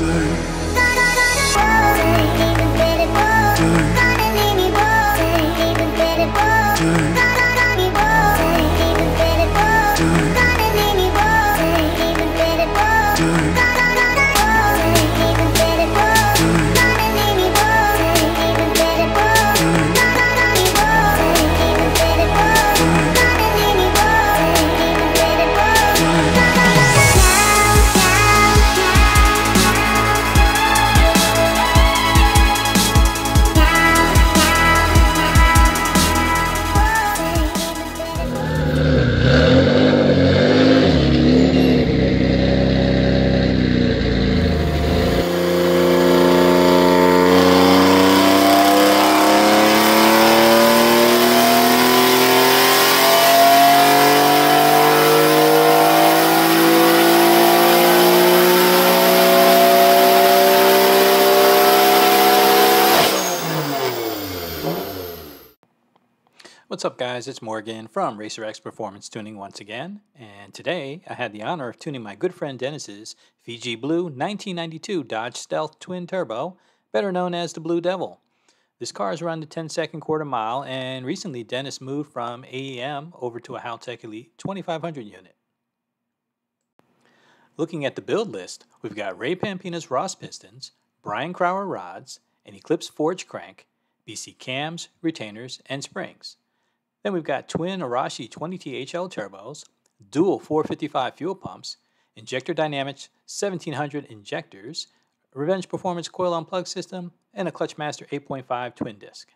day. What's up guys, it's Morgan from RacerX Performance Tuning once again, and today I had the honor of tuning my good friend Denis's Fiji Blue 1992 Dodge Stealth Twin Turbo, better known as the Blue Devil. This car is run the 10 second quarter mile, and recently Denis moved from AEM over to a Haltech Elite 2500 unit. Looking at the build list, we've got Ray Pampena's Ross pistons, Brian Crower rods, an Eclipse forge crank, BC cams, retainers, and springs. Then we've got twin Arashi 20THL turbos, dual 455 fuel pumps, Injector Dynamics 1700 injectors, R'venge Performance coil on plug system, and a Clutchmaster 8.5 twin disc.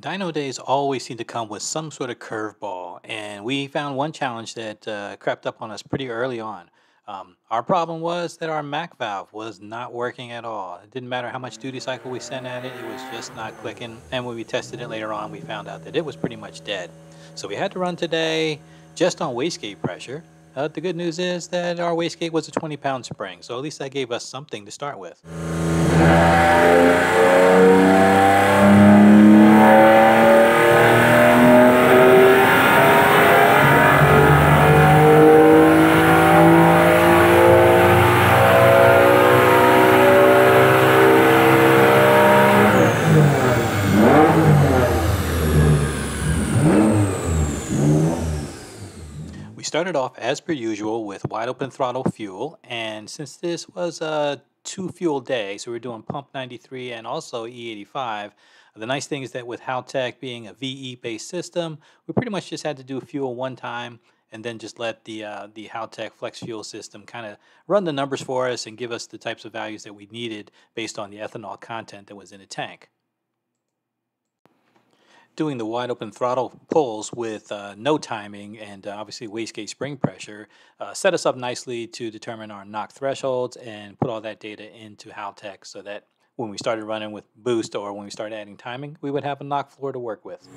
Dyno days always seem to come with some sort of curveball, and we found one challenge that uh, crept up on us pretty early on. Um, our problem was that our MAC valve was not working at all. It didn't matter how much duty cycle we sent at it, it was just not clicking. And when we tested it later on, we found out that it was pretty much dead. So we had to run today just on wastegate pressure. Uh, the good news is that our wastegate was a 20 pound spring, so at least that gave us something to start with. We started off as per usual with wide open throttle fuel, and since this was a two fuel day, so we're doing pump 93 and also E85. The nice thing is that with Haltech being a VE based system, we pretty much just had to do fuel one time and then just let the uh, the Haltech Flex Fuel system kind of run the numbers for us and give us the types of values that we needed based on the ethanol content that was in the tank doing the wide open throttle pulls with uh, no timing and uh, obviously wastegate spring pressure uh, set us up nicely to determine our knock thresholds and put all that data into Haltech so that when we started running with boost or when we started adding timing, we would have a knock floor to work with.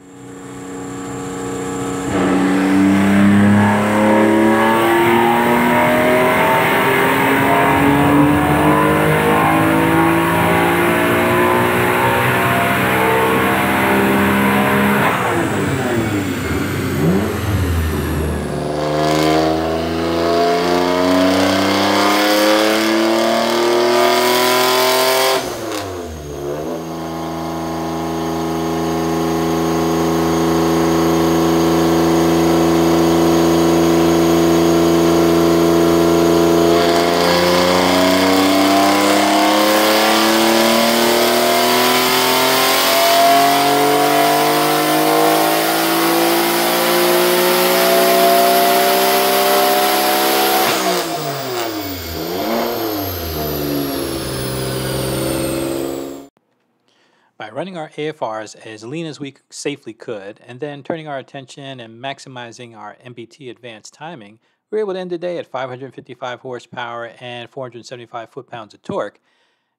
By running our AFRs as lean as we safely could, and then turning our attention and maximizing our MBT advanced timing, we were able to end the day at 555 horsepower and 475 foot-pounds of torque.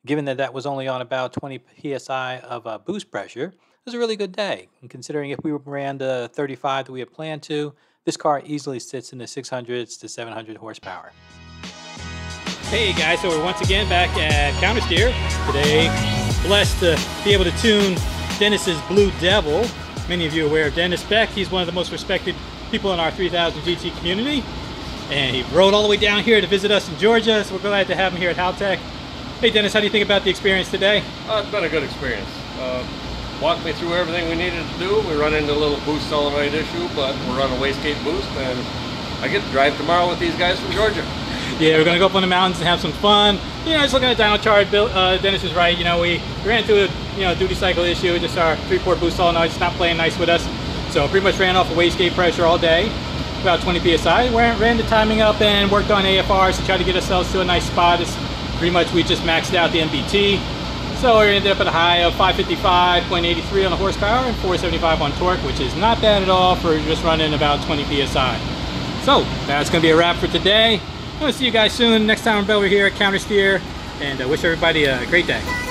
Given that that was only on about 20 psi of uh, boost pressure, it was a really good day. And considering if we ran the 35 that we had planned to, this car easily sits in the 600s to 700 horsepower. Hey guys, so we're once again back at Countersteer. Today, blessed to be able to tune Denis's Blue Devil. Many of you are aware of Denis Beck. He's one of the most respected people in our 3000 GT community. And he rode all the way down here to visit us in Georgia, so we're glad to have him here at Haltech. Hey Denis, how do you think about the experience today? Uh, it's been a good experience. Uh, walked me through everything we needed to do. We run into a little boost solenoid issue, but we're on a wastegate boost, and I get to drive tomorrow with these guys from Georgia yeah, we're gonna go up on the mountains and have some fun. You know, just looking at dyno chart, Bill, uh, Denis is right. You know, we ran into a you know duty cycle issue. Just our three-port boost solenoid just not playing nice with us. So pretty much ran off of wastegate pressure all day, about 20 psi. Ran, ran the timing up and worked on AFRs to try to get ourselves to a nice spot. It's pretty much we just maxed out the MBT. So we ended up at a high of 555.83 on the horsepower and 475 on torque, which is not bad at all for just running about 20 psi. So that's going to be a wrap for today. To see you guys soon next time I'm over here at Countersteer and I uh, wish everybody a great day.